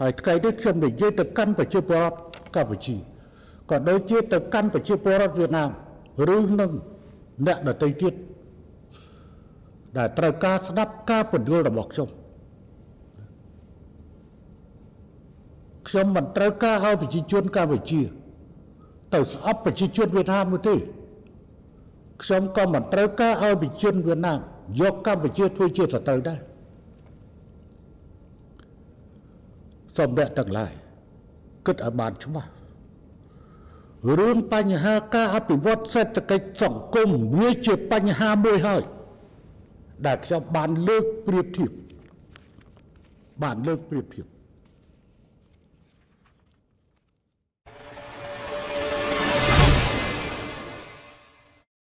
ហើយថ្ងៃនេះខ្ញុំនិយាយទៅកាន់ប្រជាពលរដ្ឋកម្ពុជាក៏ដូចជាទៅកាន់ប្រជាពលរដ្ឋវៀតណាមឬនឹងអ្នកដទៃទៀតដែលត្រូវការស្ដាប់ការពន្យល់របស់ខ្ញុំខ្ញុំមិនត្រូវការឲ្យប្រជាជនកម្ពុជា ទៅស្អប់ប្រជាជនវៀតណាមនោះទេខ្ញុំក៏មិនត្រូវការឲ្យប្រជាជនវៀតណាមយកកម្ពុជាធ្វើជាសត្រូវដែរ សូមអ្នកទាំងឡាយគិតឲ្យបានច្បាស់រឿងបញ្ហាការអភិវឌ្ឍសេដ្ឋកិច្ចសង្គមវាជាបញ្ហាមួយហើយ ដែលខ្ញុំបានលើកប្រៀបធៀបបានលើកប្រៀបធៀប